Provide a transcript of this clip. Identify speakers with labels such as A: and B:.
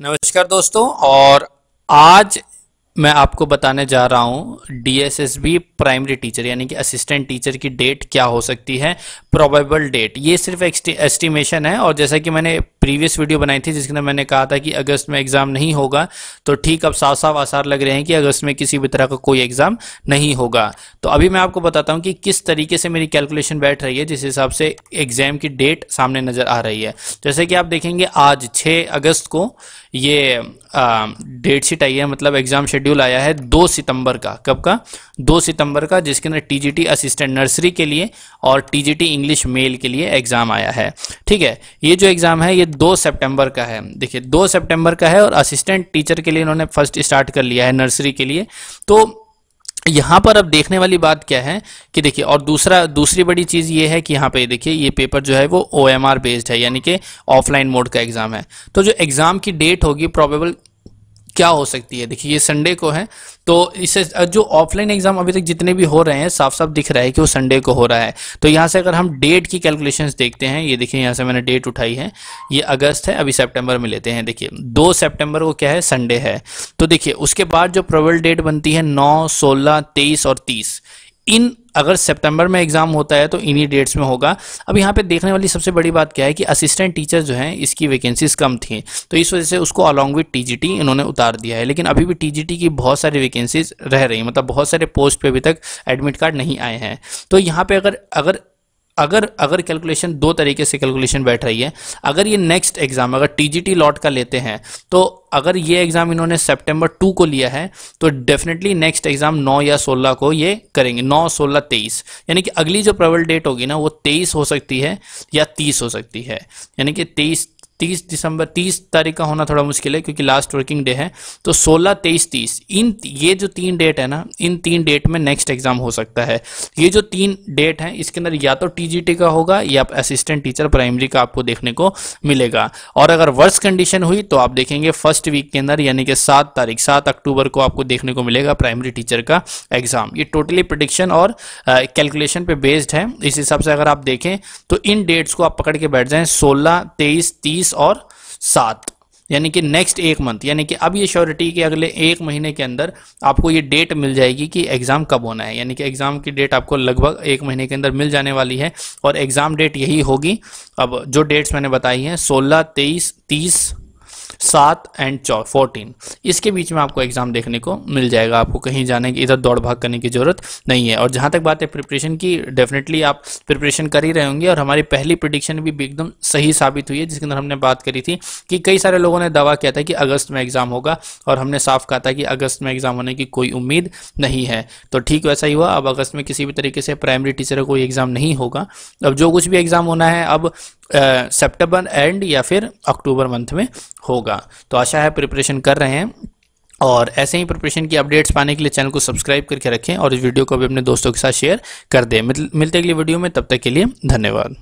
A: नमस्कार दोस्तों, और आज मैं आपको बताने जा रहा हूँ डीएसएसबी प्राइमरी टीचर यानी कि असिस्टेंट टीचर की डेट क्या हो सकती है प्रोबेबल डेट ये सिर्फ़ एस्टिमेशन है, और जैसा कि मैंने प्रीवियस वीडियो बनाई थी, जिसके अंदर मैंने कहा था कि अगस्त में एग्ज़ाम नहीं होगा तो ठीक अब साफ़ साफ़ आसार लग रहे हैं कि अगस्त में किसी भी तरह का कोई एग्ज़ाम नहीं होगा। तो अभी मैं आपको बताता हूँ कि किस तरीके से मेरी कैलकुलेशन बैठ रही है, जिस हिसाब से एग्ज़ाम की डेट सामने नज़र आ रही है। जैसे कि आप देखेंगे, आज छः अगस्त को ये डेट शीट आई है मतलब एग्ज़ाम शेड्यूल आया है दो सितंबर का। कब का? दो सितंबर का, जिसके अंदर टीजीटी असिस्टेंट नर्सरी के लिए और टीजीटी इंग्लिश मेल के लिए एग्ज़ाम आया है। ठीक है, ये जो एग्ज़ाम है, ये दो सितंबर का है। देखिए, दो सितंबर का है और असिस्टेंट टीचर के लिए इन्होंने फ़र्स्ट स्टार्ट कर लिया है नर्सरी के लिए। तो यहाँ पर अब देखने वाली बात क्या है कि देखिए, और दूसरा, दूसरी बड़ी चीज़ ये है कि यहाँ पे देखिए, ये पेपर जो है वो ओ एम आर बेस्ड है, यानी कि ऑफलाइन मोड का एग्ज़ाम है। तो जो एग्ज़ाम की डेट होगी प्रोबेबल क्या हो सकती है? देखिए, ये संडे को है तो इसे जो ऑफलाइन एग्ज़ाम अभी तक जितने भी हो रहे हैं साफ़ साफ़ दिख रहा है कि वो संडे को हो रहा है। तो यहाँ से अगर हम डेट की कैलकुलेशंस देखते हैं, ये देखिए यहाँ से मैंने डेट उठाई है, ये अगस्त है, अभी सितंबर में लेते हैं। देखिए, दो सितंबर को क्या है? संडे है। तो देखिए, उसके बाद जो प्रोबल डेट बनती है, नौ, सोलह, तेईस और तीस। इन, अगर सितंबर में एग्ज़ाम होता है तो इन्हीं डेट्स में होगा। अब यहाँ पे देखने वाली सबसे बड़ी बात क्या है कि असिस्टेंट टीचर जो हैं, इसकी वैकेंसीज कम थी। तो इस वजह से उसको अलॉन्ग विथ टीजीटी इन्होंने उतार दिया है। लेकिन अभी भी टीजीटी की बहुत सारी वैकेंसीज रह रही मतलब बहुत सारे पोस्ट पर अभी तक एडमिट कार्ड नहीं आए हैं। तो यहाँ पर अगर अगर अगर अगर कैलकुलेशन दो तरीके से कैलकुलेशन बैठ रही है। अगर ये नेक्स्ट एग्ज़ाम अगर टीजीटी लॉट का लेते हैं तो अगर ये एग्ज़ाम इन्होंने सितंबर टू को लिया है तो डेफिनेटली नेक्स्ट एग्ज़ाम नौ या सोलह को ये करेंगे। नौ, सोलह, तेईस। यानी कि अगली जो प्रबल डेट होगी ना, वो तेईस हो सकती है या तीस हो सकती है। यानी कि तेईस तीस दिसंबर, तीस तारीख का होना थोड़ा मुश्किल है क्योंकि लास्ट वर्किंग डे है। तो सोलह, तेईस, तीस, इन ये जो तीन डेट है ना, इन तीन डेट में नेक्स्ट एग्ज़ाम हो सकता है। ये जो तीन डेट है, इसके अंदर या तो टीजीटी का होगा या असिस्टेंट टीचर प्राइमरी का आपको देखने को मिलेगा। और अगर वर्स कंडीशन हुई तो आप देखेंगे फ़र्स्ट वीक के अंदर, यानी कि सात तारीख, सात अक्टूबर को आपको देखने को मिलेगा प्राइमरी टीचर का एग्ज़ाम ये टोटली प्रोडिक्शन और कैलकुलेशन पे बेस्ड है। इस हिसाब से अगर आप देखें तो इन डेट्स को आप पकड़ के बैठ जाएँ, सोलह, तेईस, तीस बीस और सात। यानी कि नेक्स्ट एक मंथ यानी कि अब ये श्योरिटी के अगले एक महीने के अंदर आपको ये डेट मिल जाएगी कि एग्ज़ाम कब होना है। यानी कि एग्ज़ाम की डेट आपको लगभग एक महीने के अंदर मिल जाने वाली है और एग्ज़ाम डेट यही होगी। अब जो डेट्स मैंने बताई हैं, सोलह, तेईस, तीस सात एंड चौ फोर्टीन इसके बीच में आपको एग्ज़ाम देखने को मिल जाएगा। आपको कहीं जाने की, इधर दौड़ भाग करने की ज़रूरत नहीं है। और जहाँ तक बात है प्रिपरेशन की डेफिनेटली आप प्रिपरेशन कर ही रहे होंगे और हमारी पहली प्रिडिक्शन भी एकदम सही साबित हुई है, जिसके अंदर हमने बात करी थी कि कई सारे लोगों ने दावा किया था कि अगस्त में एग्ज़ाम होगा और हमने साफ़ कहा था कि अगस्त में एग्ज़ाम होने की कोई उम्मीद नहीं है। तो ठीक वैसा ही हुआ। अब अगस्त में किसी भी तरीके से प्राइमरी टीचर का कोई एग्ज़ाम नहीं होगा। अब जो कुछ भी एग्ज़ाम होना है, अब सितंबर एंड या फिर अक्टूबर मंथ में होगा। तो आशा है प्रिपरेशन कर रहे हैं। और ऐसे ही प्रिपरेशन की अपडेट्स पाने के लिए चैनल को सब्सक्राइब करके रखें और इस वीडियो को भी अपने दोस्तों के साथ शेयर कर दें। मिलते अगले वीडियो में। तब तक के लिए धन्यवाद।